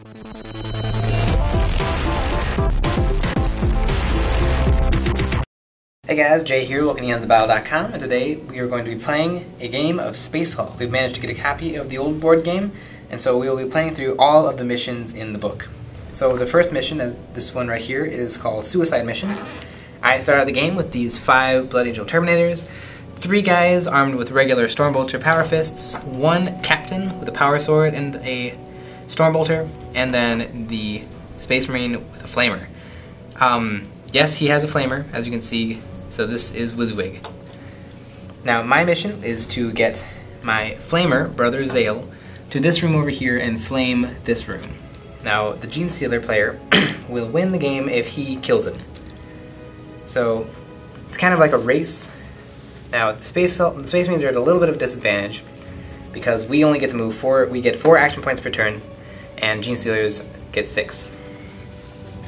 Hey guys, Jay here, welcome to EonsOfBattle.com, and today we are going to be playing a game of Space Hulk. We've managed to get a copy of the old board game, and so we will be playing through all of the missions in the book. So the first mission, uh, this one right here, is called Suicide Mission. I start out the game with these five Blood Angel Terminators, three guys armed with regular Stormbolter Power Fists, one captain with a Power Sword and a Stormbolter, and then the Space Marine with a Flamer. Um, yes, he has a Flamer, as you can see so this is WYSIWYG. Now my mission is to get my flamer, Brother Zale, to this room over here and flame this room. Now the Genestealer player will win the game if he kills it. So it's kind of like a race. Now the space the space marines are at a little bit of disadvantage because we only get to move four. We get four action points per turn, and Genestealers get six.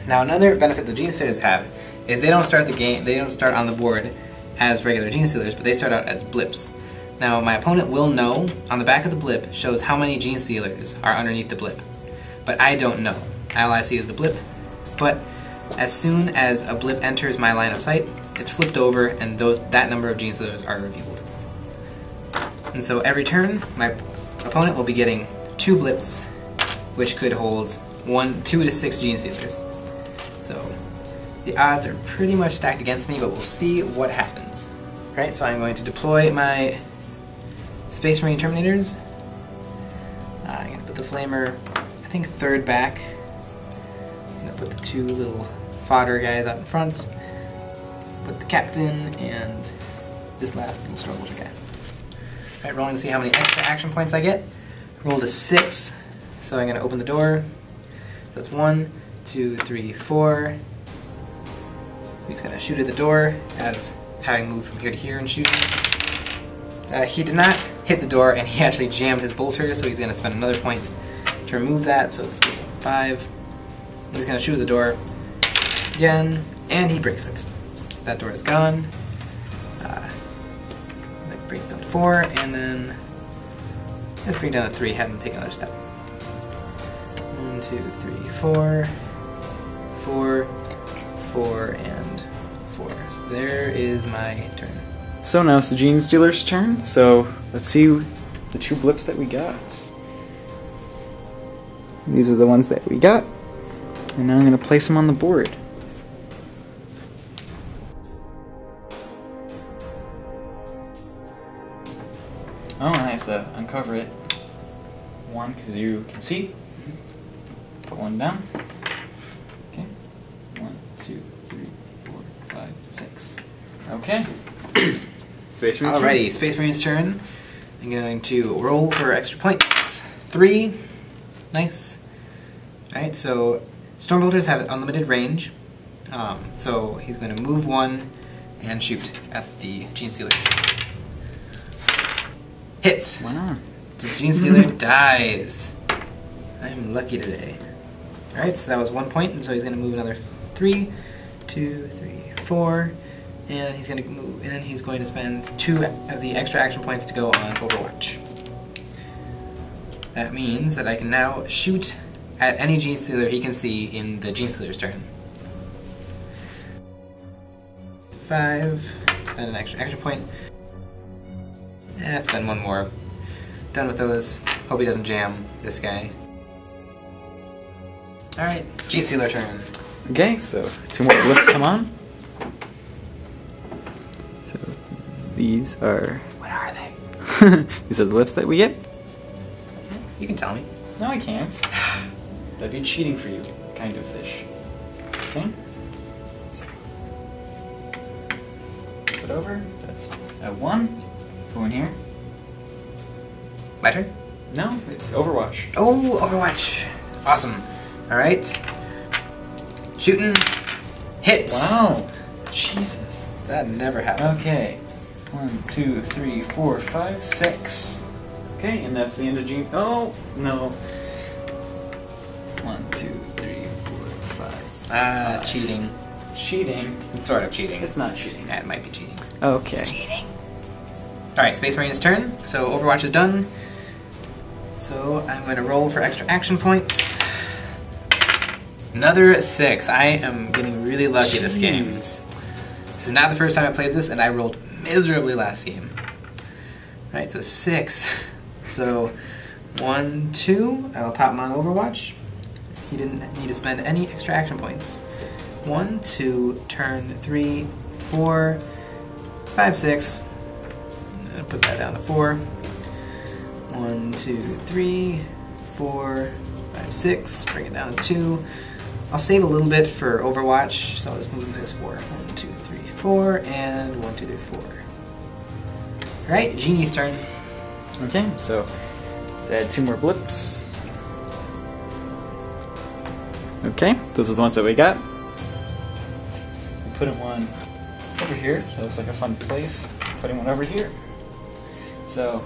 Now another benefit the Genestealers have is they don't start the game, they don't start on the board as regular Genestealers, but they start out as blips. Now my opponent will know, on the back of the blip shows how many Genestealers are underneath the blip. But I don't know. All I see is the blip, but as soon as a blip enters my line of sight, it's flipped over and those that number of Genestealers are revealed. And so every turn, my opponent will be getting two blips, which could hold one, two to six Genestealers. So the odds are pretty much stacked against me, but we'll see what happens. Right, so I'm going to deploy my Space Marine Terminators. Uh, I'm going to put the Flamer, I think, third back. I'm going to put the two little fodder guys out in front. Put the Captain and this last little Stormbolter guy. Alright, rolling to see how many extra action points I get. rolled a six, so I'm going to open the door. That's one, two, three, four, He's going to shoot at the door as having moved from here to here and shooting. Uh, he did not hit the door, and he actually jammed his bolter, so he's going to spend another point to remove that. So this goes five. He's going to shoot at the door again, and he breaks it. So that door is gone. Uh, that brings down to four, and then let's bring down to three. Have him take another step. Two, three, four, four, four, and four. So there is my turn. So now it's the Genestealer's turn. So let's see the two blips that we got. These are the ones that we got. And now I'm going to place them on the board. Oh, I have to uncover it. One, because you can see. Put one down. Okay. One, two, three, four, five, six. Okay. Space Marine's turn. Alrighty, Space Marine's turn. I'm going to roll for extra points. Three. Nice. Alright, so Stormbolters have unlimited range. Um, so he's going to move one and shoot at the Genestealer. Hits. Wow. The Genestealer dies. I'm lucky today. Alright, so that was one point, and so he's going to move another three, two, three, four, and he's going to move, and he's going to spend two of the extra action points to go on Overwatch. That means that I can now shoot at any Genestealer he can see in the Genestealer's turn. Five, spend an extra action point. Eh, spend one more. Done with those. Hope he doesn't jam this guy. Alright, Genestealer turn. Okay, so two more blips come on. So these are What are they? these are the blips that we get. You can tell me. No, I can't. That'd be cheating for you, kind of fish. Okay. So, flip it over. That's at one. Go in here. My turn? No, it's Overwatch. Oh, Overwatch. Awesome. Alright. Shooting. Hits. Wow. Jesus. That never happens. Okay. One, two, three, four, five, six. Okay, and that's the end of Gene. Oh no. One, two, three, four, five. Six, Ah, five. cheating. Cheating. It's sort of cheating. It's not cheating. Yeah, it might be cheating. Okay. It's cheating. Alright, Space Marine's turn. So Overwatch is done. So I'm going to roll for extra action points. Another six. I am getting really lucky this game. Jeez. This is not the first time I played this, and I rolled miserably last game. Right, so six. So one, two. I'll pop him on Overwatch. He didn't need to spend any extra action points. One, two, turn three, four, five, six. Put that down to four. One, two, three, four, five, six. Bring it down to two. I'll save a little bit for Overwatch, so I'll just move these as four. One, two, three, four, and one, two, three, four. Alright, Genie's turn. Okay, so let's add two more blips. Okay, those are the ones that we got. Putting one over here. That looks like a fun place. Putting one over here. So,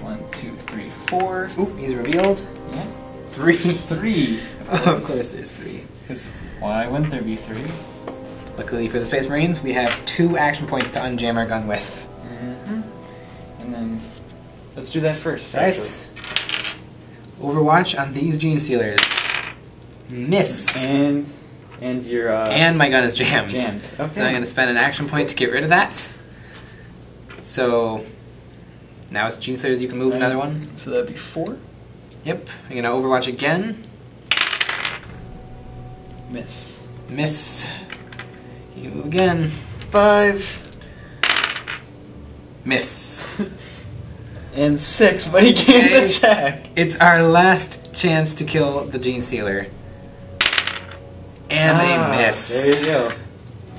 one, two, three, four. Oop, he's revealed. Yeah, Three. three. Of course, there's three. 'Cause why wouldn't there be three? Luckily for the Space Marines, we have two action points to unjam our gun with. Mm-hmm. And then let's do that first. Right. actually. Overwatch on these Genestealers. Miss. And and your uh, And my gun is jammed. jammed. Okay. So I'm going to spend an action point to get rid of that. So now it's Genestealers, you can move another one. So that'd be four. Yep. I'm going to Overwatch again. Miss. Miss. You can move again. Five. Miss. And six, but he can't Okay. attack. It's our last chance to kill the Gene Stealer. And Ah, a miss. There you go.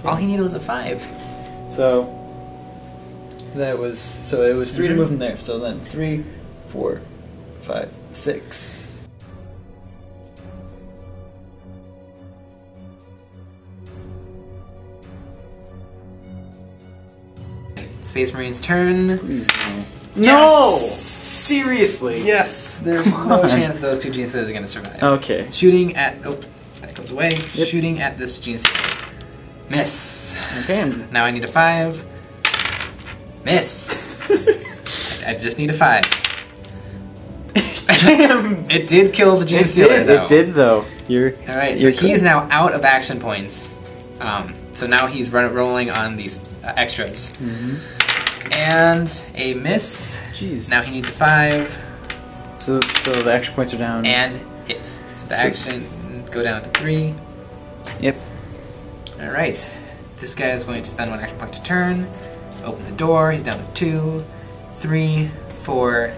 All he needed was a five. So that was so it was 3 Mhm. to move him there. So then three, four, five, six. Space Marine's turn. Please no. Yes! Seriously. Yes! There's no chance those two Gene Stealers are going to survive. Okay. Shooting at. Oh, that goes away. Yep. Shooting at this Gene Stealer. Miss. Okay. Now I need a five. Miss. I, I just need a five. Jammed. It did kill the Gene It Stealer, did. though. It did though. You're. All right, so you're he's now out of action points. Um, so now he's run, rolling on these uh, extras. Mhm. And a miss. Jeez. Now he needs a five So so the extra points are down. and hits. So the So- action go down to three. Yep. All right, this guy is going to spend one action point to turn. Open the door. He's down to two, three, four.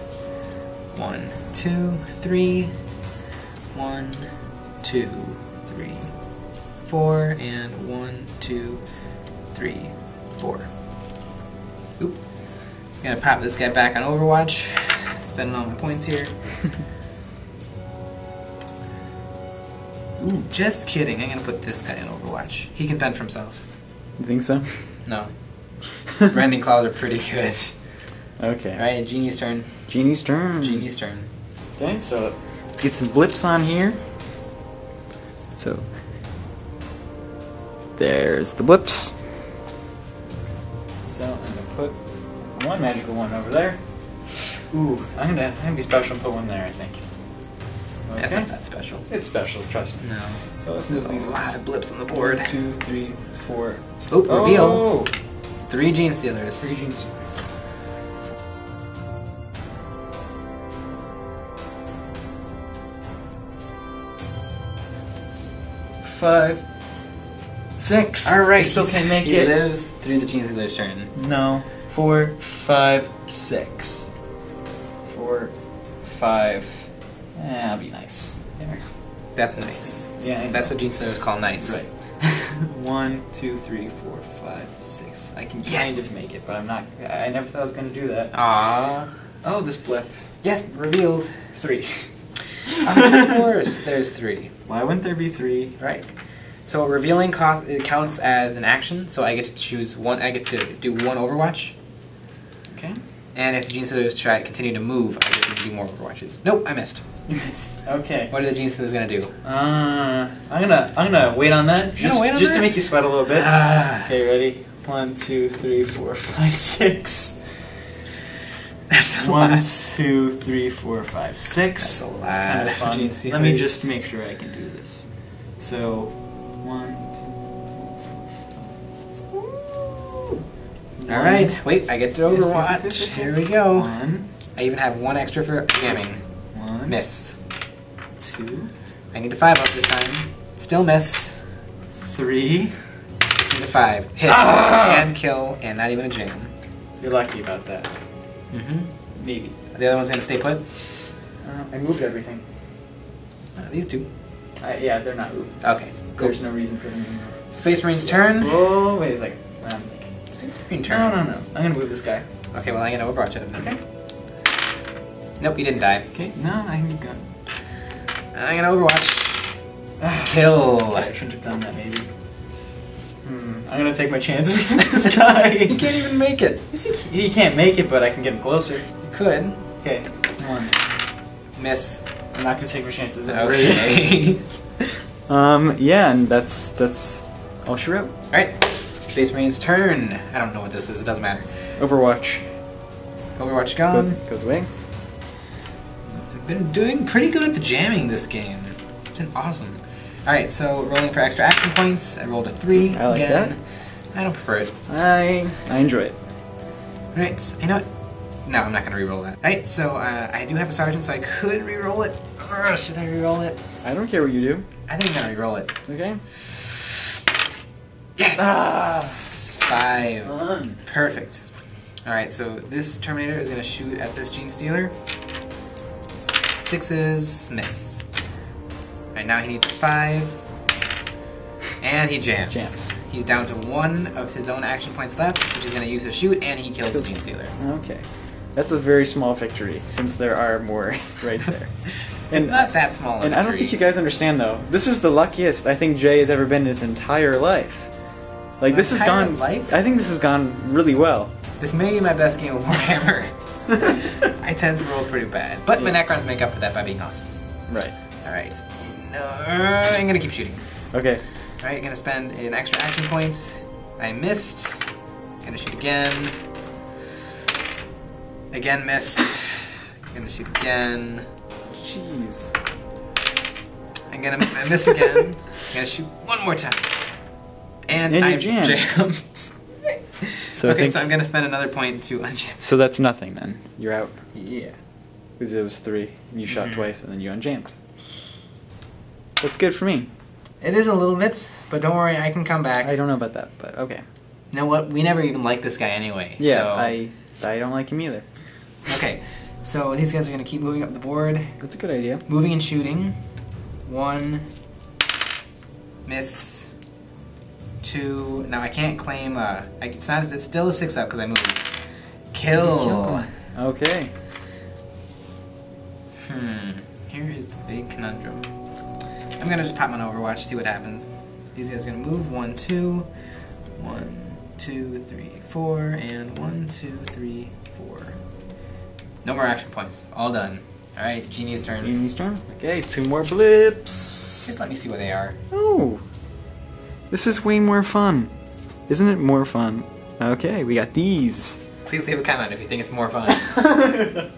One, two, three. One, two, three, four, and one, two, three, four. I'm gonna pop this guy back on Overwatch. Spending all my points here. Ooh, just kidding. I'm gonna put this guy in Overwatch. He can fend for himself. You think so? No. Rending claws are pretty good. Okay. Alright, Genie's turn. Genie's turn. Genie's turn. Okay, so let's get some blips on here. So there's the blips. So I'm gonna put one magical one over there. Ooh, I'm gonna, I'm gonna be special and put one there. I think. That's not that special. It's special, trust me. No. So let's move a these lot ones. of blips on the board. One, two, three, four. Oh, reveal. Oh, Three Gene Stealers. three gene stealers. Five, six. Alright, still can't make he it. lives through the Gene Stealer's turn. No. Four, five, six. Four, five. Eh, I'll be nice. There. That's nice. Yeah. That's what Gene Stealers call nice. Right. One, two, three, four, five, six. I can kind Yes. of make it, but I'm not. I never thought I was going to do that. Aww. Oh, this blip. Yes, revealed. Three. of course, there's three. Why wouldn't there be three? Right. So revealing counts as an action, so I get to choose one. I get to do one Overwatch. And if the Gene Stealers try to continue to move, I get to do more Overwatches. Nope, I missed. You missed. Okay. What are the Gene Stealers gonna do? Uh, I'm gonna I'm gonna wait on that just wait on just that? to make you sweat a little bit. Ah. okay, ready? One, two, three, four, five, six. That's a One, lot. two, three, four, five, six. That's a That's kind of fun. Let me just make sure I can do this. So, one, All right, wait, I get to Overwatch. yes, yes, yes, Here we go. One, I even have one extra for jamming. one, Miss. two, I need a five up this time. Still miss. three. Just need a five. Hit Ah! and kill, and not even a jam. You're lucky about that. Mm-hmm. Maybe. The other one's gonna stay put. Uh, I moved everything. Uh, these two. Uh, yeah, they're not moved. Okay. Cool. There's no reason for them to move. Space Marine's turn. Oh, wait a second. What Space Marine turn. No, no, no. I'm gonna move this guy. Okay, well I'm gonna Overwatch it. Okay. Nope, he didn't die. Okay. No, I can keep going. I'm gonna Overwatch. Kill. Okay, I shouldn't have done that. Maybe. Hmm. I'm gonna take my chances with this guy. He can't even make it. Yes, he, he can't make it, but I can get him closer. You could. Okay. One. Miss. I'm not gonna take my chances. Okay. um. Yeah, and that's that's all she wrote. Alright. Space Marine's turn. I don't know what this is, it doesn't matter. Overwatch Overwatch gone. goes away. I've been doing pretty good at the jamming this game. It's been awesome. Alright, so rolling for extra action points. I rolled a three I like again. I don't prefer it. I I enjoy it. Alright, you know what? No, I'm not gonna re-roll that. Alright, so uh, I do have a sergeant, so I could re-roll it. Ugh, should I re-roll it? I don't care what you do. I think I'm gonna re-roll it. Okay. Yes! Ah. Five. Fun. Perfect. Alright, so this Terminator is gonna shoot at this Gene Stealer. Sixes, miss. Alright, now he needs a five. And he jams. Jams. He's down to one of his own action points left, which he's gonna use to shoot, and he kills the Gene Stealer. Okay. That's a very small victory, since there are more right there. it's not that small. And I don't think you guys understand though. This is the luckiest I think Jay has ever been in his entire life. Like this has gone. life? I think this has gone really well. This may be my best game of Warhammer. I tend to roll pretty bad, but my Necrons make up for that by being awesome. Right. Alright, no, I'm gonna keep shooting. Okay. Alright, gonna spend an extra action points. I missed. Gonna shoot again. Again missed. Gonna shoot again. Jeez. I'm gonna I missed again. gonna shoot one more time. And, And I jammed. jammed. So I okay, think- so I'm gonna spend another point to unjam. So that's nothing then. You're out Yeah. because it was three. and You shot Mhm. twice and then you unjammed. That's good for me. It is a little bit, but don't worry, I can come back. I don't know about that, but okay. You know what? We never even liked this guy anyway. Yeah, so- I I don't like him either. Okay, so these guys are gonna keep moving up the board. That's a good idea. Moving and shooting. One. Miss. Now I can't claim. Uh, I, it's not. It's still a six up because I moved. Kill. Okay. Hmm. Here is the big conundrum. I'm gonna just pop my Overwatch, see what happens. These guys are gonna move. One, two. One, two, three, four, and one, two, three, four. No more action points. All done. All right, Genie's turn. Amy's turn. Okay, two more blips. Just let me see what they are. Oh, this is way more fun. Isn't it more fun? Okay, we got these. Please leave a comment if you think it's more fun.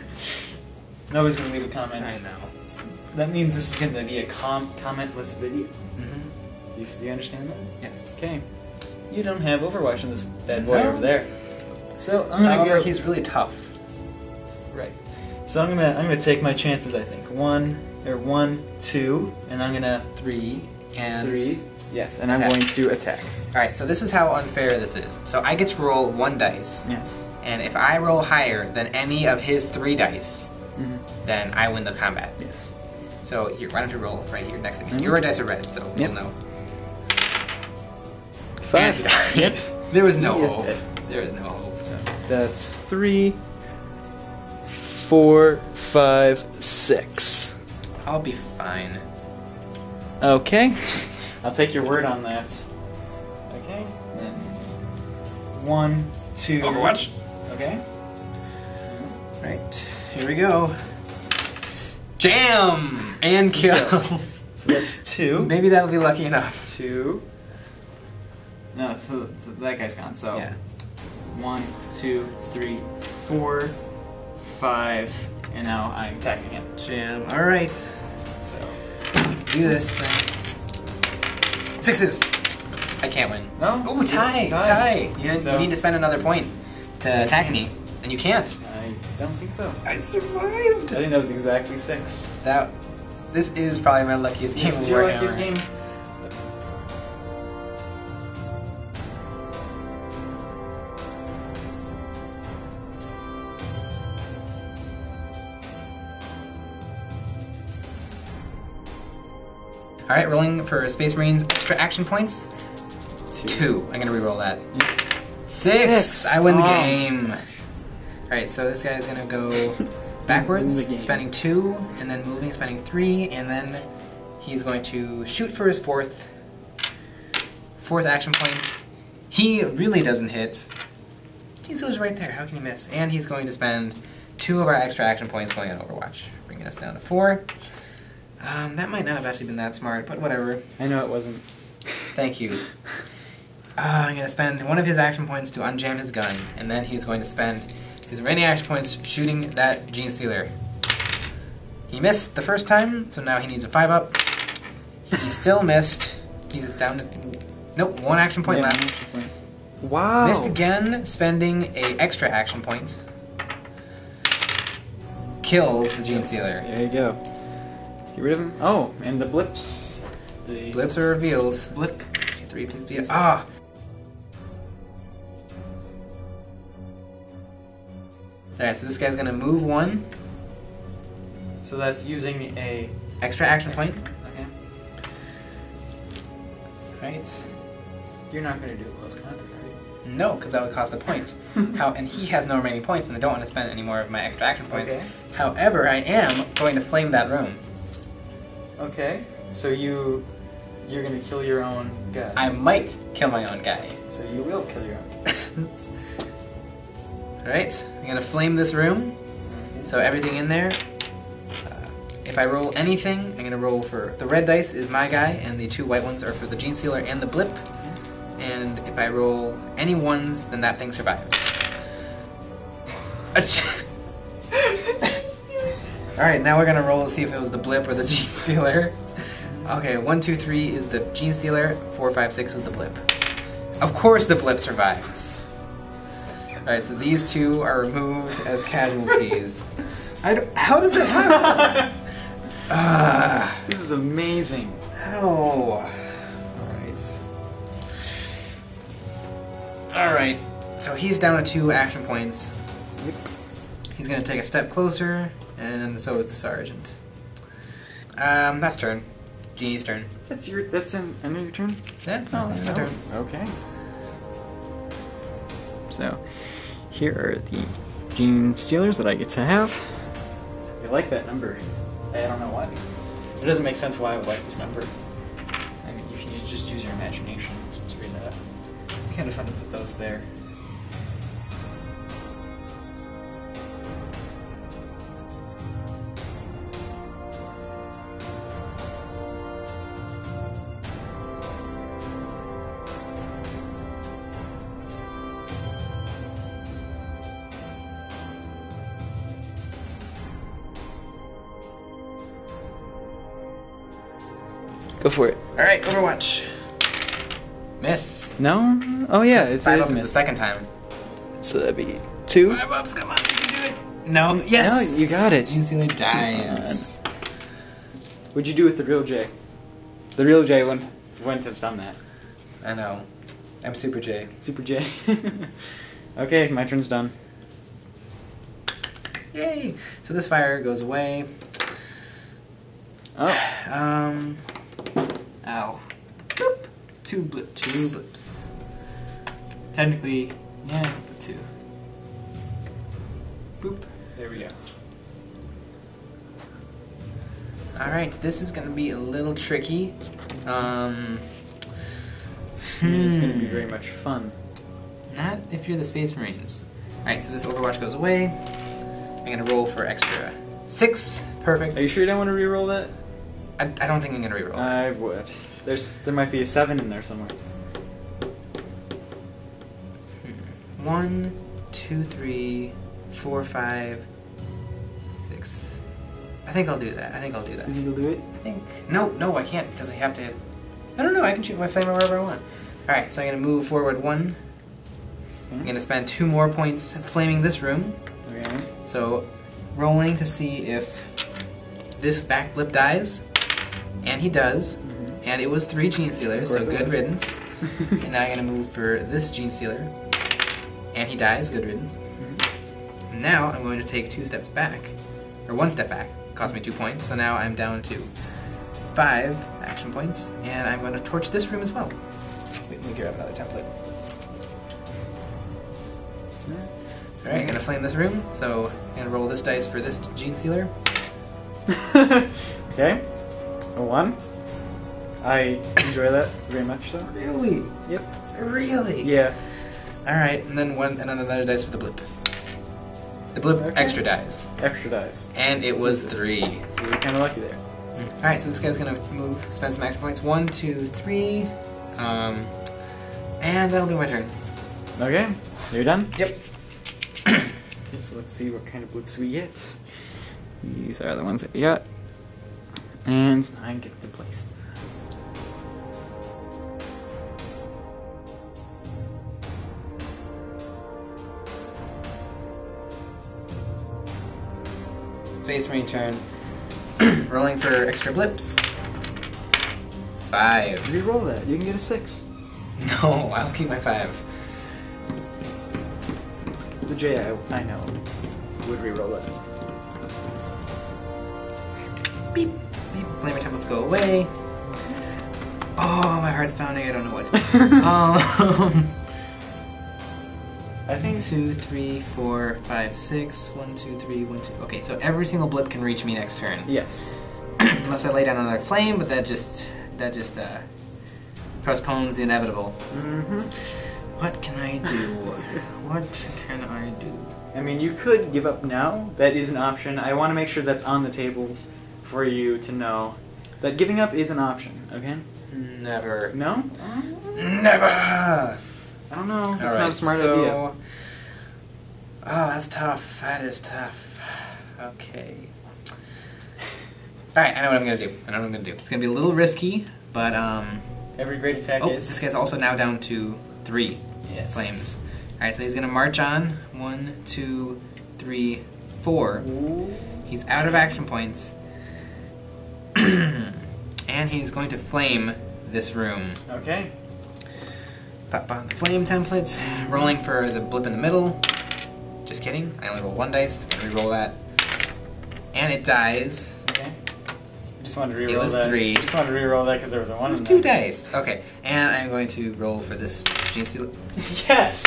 Nobody's gonna leave a comment. I know. That means this is gonna be a com- commentless video. Mm-hmm. You, do you understand that? Yes. Okay. You don't have Overwatch in this bad boy No. over there. So I'm gonna However, go. he's really tough. right. So I'm gonna I'm gonna take my chances. I think one or one, two, and I'm gonna Three and three. Yes, and I'm going to attack. All right. So this is how unfair this is. So I get to roll one dice, Yes. and if I roll higher than any of his three dice, hmm then I win the combat. Yes. So here, why don't you roll right here next to me? Mhm. Your dice are red, so Yep. we'll know. Five. And he died. Yep. There was no hope. dead. There was no hope. So that's three, four, five, six. I'll be fine. Okay. I'll take your word on that. Okay. Then one, two. Overwatch. Okay. Right. Here we go. Jam and kill. So that's two. Maybe that'll be lucky enough. Two. No, so, so that guy's gone. So Yeah. one, two, three, four, five, and now I'm attacking him. Jam. All right. So Let's do this thing. Sixes. I can't win. No? Ooh, tie, tie. Tie. You, So- you need to spend another point to attack me, and you can't. I don't think so. I survived. I think that was exactly six. That. This is probably my luckiest game. This is your luckiest game. All right, rolling for Space Marines extra action points. Two. I'm gonna re-roll that. Six. Six. I win the Oh. game. All right, so this guy is gonna go backwards, Win the game. spending two, and then moving, spending three, and then he's going to shoot for his fourth. Fourth action points. He really doesn't hit. He's always right there. How can he miss? And he's going to spend two of our extra action points going on Overwatch, bringing us down to four. Um, that might not have actually been that smart, but whatever. I know it wasn't. Thank you. Uh, I'm going to spend one of his action points to unjam his gun, and then he's going to spend his remaining action points shooting that Gene Stealer. He missed the first time, so now he needs a 5 up. He still missed. He's down to. Nope, one action point Yeah, left. Wow. Missed again, spending a extra action point. Kills the Gene Stealer. There you go. Get rid of him. Oh, and the blips. The Blips are revealed. Blip. Three, please be. Ah! Alright, so this guy's gonna move one So that's using a. extra action point. Okay. Right? You're not going to do a close combat, are No, because that would cost a point. How and he has no remaining points, and I don't want to spend any more of my extra action points. Okay. However, I am going to flame that room. Okay. So you. You're going to kill your own guy. I might kill my own guy. So you will kill your own. Alright, I'm gonna flame this room. So everything in there. Uh, if I roll anything, I'm gonna roll for the red dice is my guy, and the two white ones are for the Genestealer and the Blip. And if I roll any ones, then that thing survives. Alright, now we're gonna roll to see if it was the Blip or the Gene Stealer. Okay, one, two, three is the Gene Stealer, four, five, six is the Blip. Of course the Blip survives. Alright, so these two are removed as casualties. I don't, how does that happen? Ah, This is amazing. how? Alright. Alright, so he's down to two action points. He's gonna take a step closer, and so is the sergeant. Um, that's turn. Genie's turn. That's your. That's an end of your turn. Yeah, that's the end of turn. Okay. So, here are the gene stealers that I get to have. I like that number. I don't know why. It doesn't make sense why I would like this number. I mean, you can just use your imagination to read that up. Kind of fun to put those there. Go for it. Alright, Overwatch. Miss. No? Oh yeah, it's Five it up is is the miss. second time. So that'd be two. Five ups, come on, you can do it. No, yes. No, you got it. Gene Stealer dies. What'd you do with the real Jay? The real Jay wouldn't wouldn't have done that. I know. I'm Super Jay. Super Jay. okay, my turn's done. Yay! So this fire goes away. Oh, Um. Ow. Boop. Two blips. Two blips. technically, yeah, but two. Boop. There we go. Alright, this is gonna be a little tricky. Um. I mean, it's gonna be hmm. very much fun. Not if you're the Space Marines. Alright, so this Overwatch goes away. I'm gonna roll for extra six. Perfect. Are you sure you don't want to re-roll that? I, I don't think I'm gonna reroll. I would. There's there might be a seven in there somewhere. Hmm. One, two, three, four, five, six. I think I'll do that. I think I'll do that. think you'll do it? I think. No, no, I can't because I have to hit No, no, no. I can shoot my flamer wherever I want. All right, so I'm gonna move forward one. I'm gonna spend two more points flaming this room. Okay. So, rolling to see if this back blip dies, and he does. Mhm. And it was three gene stealers, so Of course it good riddance. and now I'm gonna move for this Genestealer, and he dies. Good riddance. Mhm. Now I'm going to take two steps back, or one step back. Cost me two points, so now I'm down to five action points, and I'm going to torch this room as well. Wait, let me grab another template. All right, I'm gonna flame this room. So I'm gonna roll this dice for this Genestealer. okay. A one. I enjoy that very much so. Really? Yep. Really? Yeah. All right, and then one, and then another dice for the blip. The blip Okay. extra dice, Extra dice. and it was three. So you're kind of lucky there. All right, so this guy's gonna move, spend some action points. One, two, three, um, and that'll be my turn. Okay. You're done. Yep. Okay, so let's see what kind of blips we get. These are the ones that we got. And I get to place. Space Marine turn. Rolling for extra blips. Five. Reroll that. You can get a six. No, I'll keep my five. The Jay I, I know would reroll that. Beep. Flamer templates go away. Oh, my heart's pounding. I don't know what. to do. um, I think. two, three, four, five, six. One, two, three, one, two. Okay, so every single blip can reach me next turn, Yes. unless I lay down another flame. But that just that just uh, postpones the inevitable. Mm-hmm. What can I do? what can I do? I mean, you could give up now. That is an option. I want to make sure that's on the table for you to know that giving up is an option. Okay? Never. No? Never. I don't know. It's not a Alright, smart so... idea. Oh, that's tough. That is tough. Okay. Alright, I know what I'm gonna do. I know what I'm gonna do. It's gonna be a little risky, but um. Every great attack Oh, is. this guy's also now down to three Yes. flames. Alright, so he's gonna march on. One, two, three, four. Ooh. He's out of action points. and he's going to flame this room. Okay. Pop on the flame templates. Rolling for the blip in the middle. Just kidding. I only roll one dice. Gonna re-roll that. And it dies. Okay. Just wanted to reroll that. It was that. three. Just wanted to reroll that because there was a one. It was in two there. dice. Okay. And I'm going to roll for this gene seal. yes.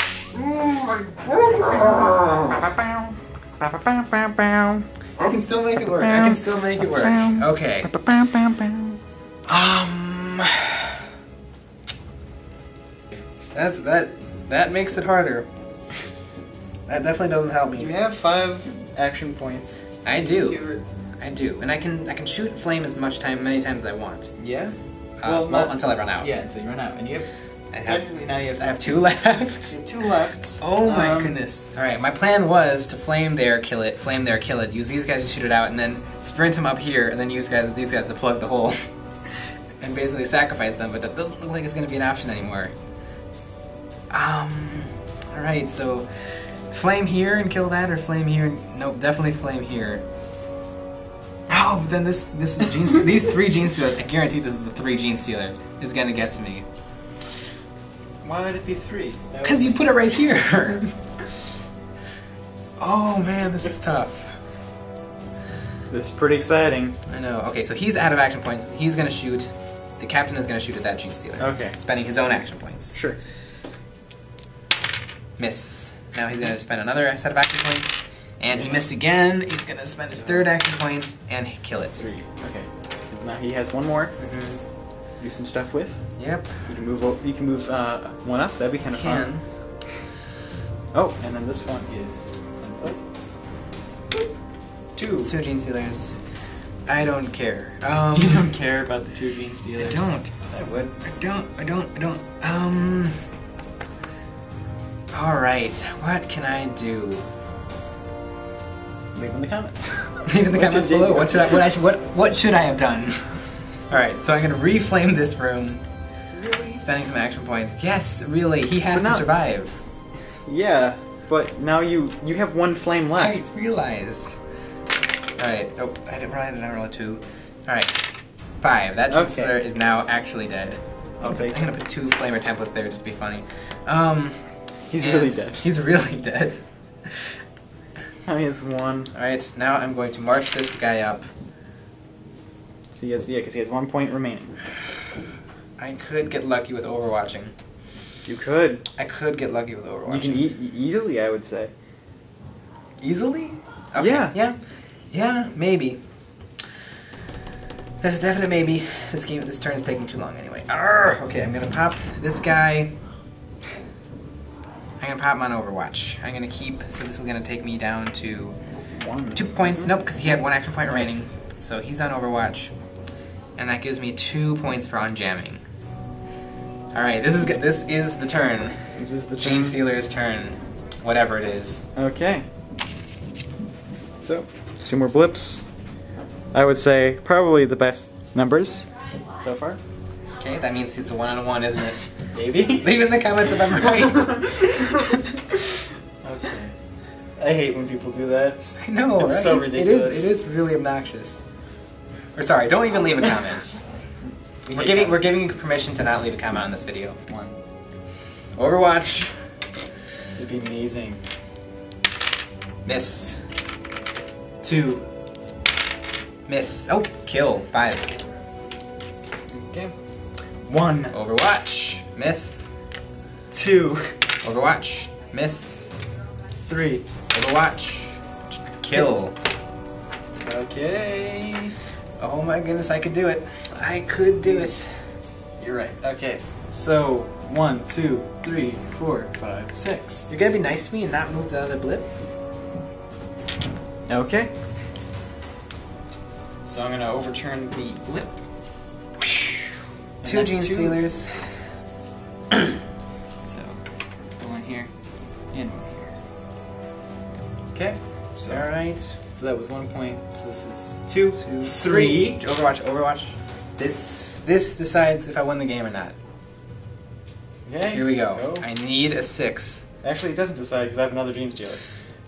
I can still make it work. I can still make it work. Okay. Um. That's that. That makes it harder. That definitely doesn't help me. You have five action points. I do. I do, and I can I can shoot flame as much time, many times as I want. Yeah. Uh, Well, well, until I run out. Yeah, until you run out, and you have I have, technically now you have, I have two left. two left. Oh my Um, goodness! All right, my plan was to flame there, kill it, flame there, kill it. Use these guys to shoot it out, and then sprint them up here, and then use guys these guys to plug the hole, and basically sacrifice them. But that doesn't look like it's going to be an option anymore. Um. All right, so flame here and kill that, or flame here? and- Nope, definitely flame here. Oh, but then this this gene these three gene stealers. I guarantee this is the three gene stealer is going to get to me Why would it be three? Because you put it right here. oh man, this is tough. This is pretty exciting. I know. Okay, so he's out of action points. He's gonna shoot. The captain is gonna shoot at that gene stealer. Okay. Spending his own action points. Sure. Miss. Now he's gonna spend another set of action points, and he missed again. He's gonna spend his third action points and kill it. Three. Okay. So now he has one more. hmm Do some stuff with. Yep. You can move. You can move uh, one up. That'd be kind of Can. fun. Oh, and then this one is. Two. Two gene stealers. I don't care. Um, You don't care about the two gene I stealers. don't. I would. I don't, I don't, I don't. Um. Alright, what can I do? Leave in the comments. Leave in the What comments below. What should I, what, I what, what should I have done? Alright, so I'm gonna reflame this room. Spending some action points. Yes, really, he has But to survive. Yeah, but now you you have one flame I left. realize. Alright, oh, I didn't probably didn't roll a two. Alright, five. That Okay. Is now actually dead. Oh, I'll take I'm gonna put two flamer templates there just to be funny. Um, He's really dead. He's really dead. Now he has one. Alright, now I'm going to march this guy up. So he has yeah, because he has one point remaining. I could get lucky with overwatching. You could. I could get lucky with overwatching. You can e- easily, I would say. Easily? Okay. Yeah. Yeah. Yeah, maybe. There's a definite maybe. This game, this turn is taking too long anyway. Arrgh! Okay, I'm gonna pop this guy. I'm gonna pop him on Overwatch. I'm gonna keep, so this is gonna take me down to One. two points. Nope, because he had one action point remaining. So he's on Overwatch. And that gives me two points for unjamming. Alright, this is good. This is the turn. This is the Gene turn. Stealer's turn. Whatever it is. Okay. So, two more blips. I would say probably the best numbers so far. Okay, that means it's a one on one, isn't it? Maybe. Leave in the comments if I'm right. okay. I hate when people do that. I know, It's right? so ridiculous. It is, it is really obnoxious. Or sorry, don't even leave a comment. We we're giving we're giving you permission to not leave a comment on this video. One. Overwatch. It'd be amazing. Miss. Two. Miss. Oh, kill. Five. Okay. One. Overwatch. Miss. Two. Overwatch. Miss. Three. Overwatch. Kill. Okay. Oh my goodness, I could do it. I could do it. You're right. Okay. So one, two, three, four, five, six. You're gonna be nice to me and not move the other blip? Okay. So I'm gonna overturn the blip. Two Gene two. Stealers. So one here and one here. Okay. So Alright. So that was one point. So this is two, Two, three. Overwatch, Overwatch. This this decides if I win the game or not. Okay. Here we go. I need a six. Actually, it doesn't decide because I have another Gene Stealer.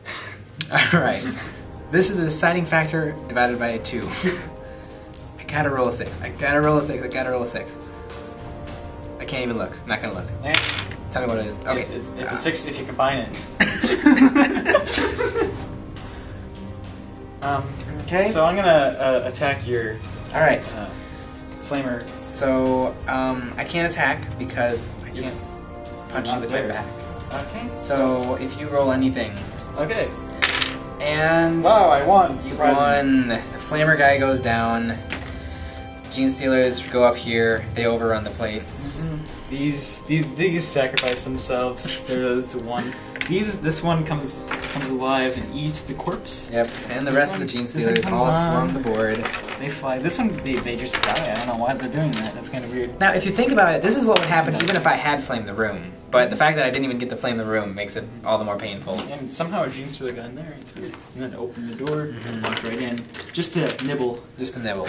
Alright. this is the deciding factor divided by a two. I gotta roll a six. I gotta roll a six. I gotta roll a six. I can't even look. I'm not gonna look. Eh, Tell me what it is. Okay. It's, it's, it's Ah. a six if you combine it. um, Okay. So I'm gonna uh, attack your Alright. uh, flamer. So, um, I can't attack because I can't punch you with my back. Okay. So, if you roll anything, Okay. and Wow, I won. you won, the flamer guy goes down. Gene Stealers go up here. They overrun the plate. These these these sacrifice themselves. There's one. These this one comes comes alive and eats the corpse. Yep, and the This rest one- of the Gene Stealers all on. swarm the board. They fly. This one they, they just die. I don't know why they're doing that. That's kind of weird. Now, if you think about it, this is what would happen even if I had flamed the room. But the fact that I didn't even get to flame the room makes it all the more painful. And somehow a Gene Stealer got in there. It's weird. And then open the door, Mhm. walk right in, just to nibble. Just to nibble.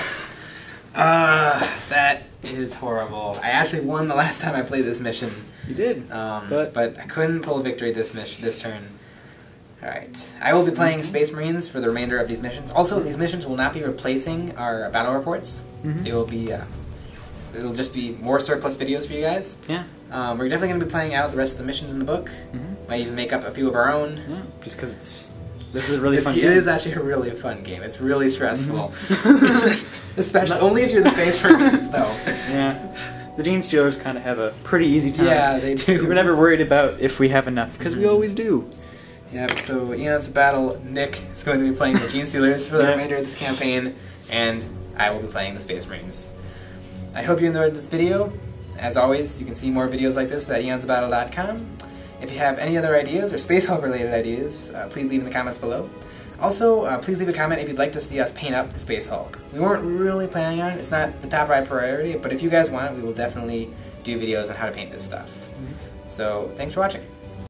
Uh, that is horrible. I actually won the last time I played this mission. You did. Um, But- but, I couldn't pull a victory this mission this turn. All right, I will be playing Space Marines for the remainder of these missions. Also, these missions will not be replacing our battle reports. Mhm. It will be, uh, it'll just be more surplus videos for you guys. Yeah. Um, we're definitely going to be playing out the rest of the missions in the book. Mhm. Might even make up a few of our own. Yeah. Just because it's this is a really fun. It game. is actually a really fun game. It's really stressful, Mhm. especially only if you're the Space Marines, though. Yeah. The Gene Stealers kind of have a pretty easy time. Yeah, they do. We're never worried about if we have enough because we Mhm. always do. Yep, so Eon's Battle, Nick is going to be playing the Gene Stealers for the Yeah. remainder of this campaign, and I will be playing the Space Marines. I hope you enjoyed this video. As always, you can see more videos like this at eonsbattle.com. If you have any other ideas or Space Hulk related ideas, uh, please leave in the comments below. Also, uh, please leave a comment if you'd like to see us paint up the Space Hulk. We weren't really planning on it, it's not the top right priority, but if you guys want it, we will definitely do videos on how to paint this stuff. So, thanks for watching.